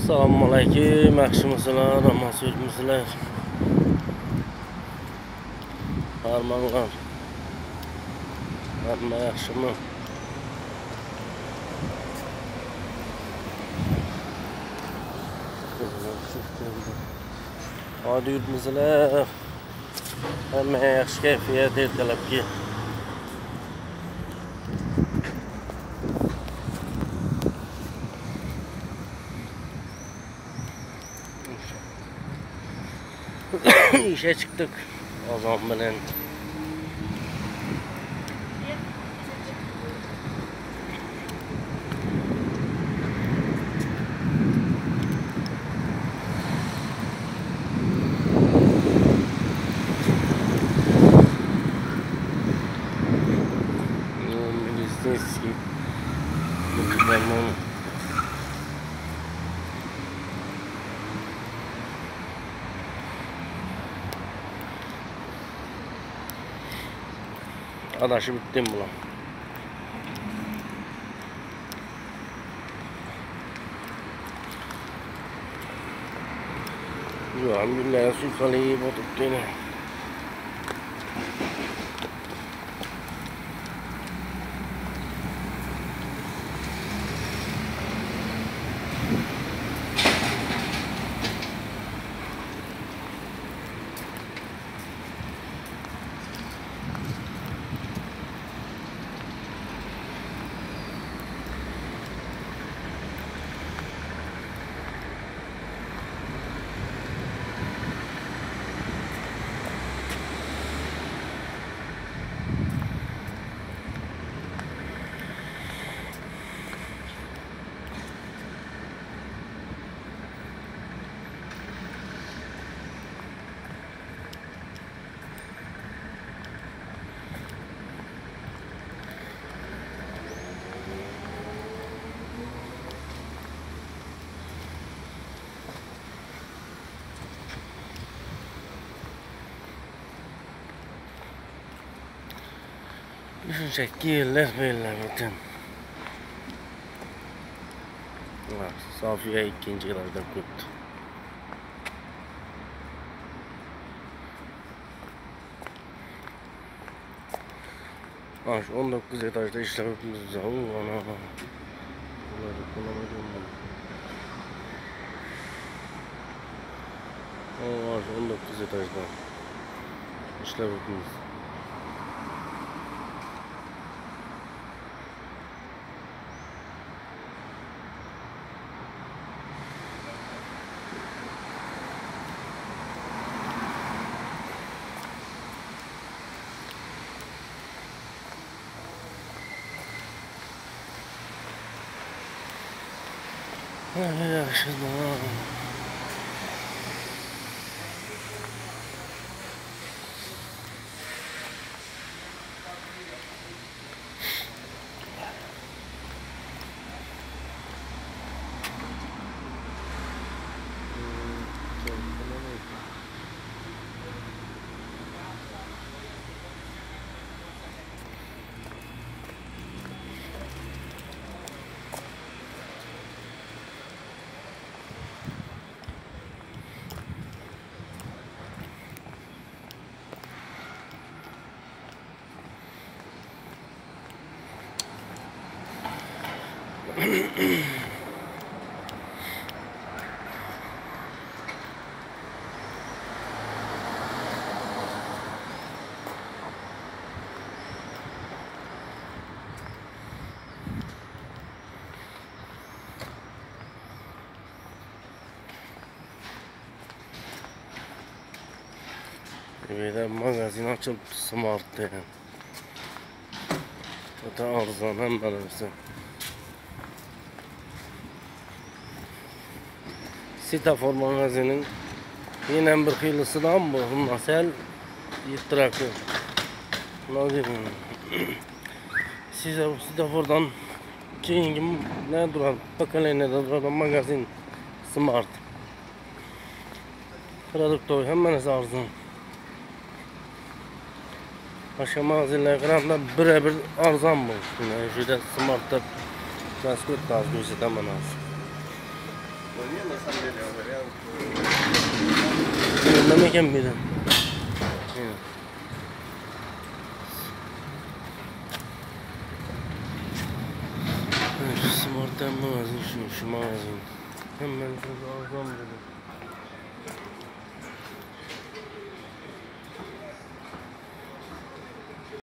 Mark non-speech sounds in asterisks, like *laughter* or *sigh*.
Assalomu alaykum, yaxshimisizlar, omon suyibmisizlar? Farmonlar. Hamma yaxshimi? Hadi yurtmisizlar? Hamma yaxshi kayfiyat ertalabki. *coughs* İşe çıktık. O zaman bilen. Adaşı bittim buna. Alhamdulillah su kaleyi botup yine. Shunchaki yillar bellamidin. Sofiya ikkinchi yillarda ko'pdi. Mana shu 19 etajda ishlab yuribmiz. Ana. Ularni qo'lamaganman. Mana shu 19 etajda 哎呀师傅 Böyle magazin açıp smart yani. Öte arzon hem Sitafor magazinin yine bir kıyılısından *clears throat* bu. Nasıl yittirakı. Diyeyim? Size Sitafor'dan keyingi ne durar? Bakalım ne durar magazin smart. Produktör hemen arzon. Başka mağazalara qaraganda birebir arzon bu. Yani juda smartda transport tarz ko'rsataman hozir. Niye nasıl geliyor ya? Önlemeyken birden. Evet. Evet, Smart magazin şu, şu magazin. Hemen şurada alacağım dedim.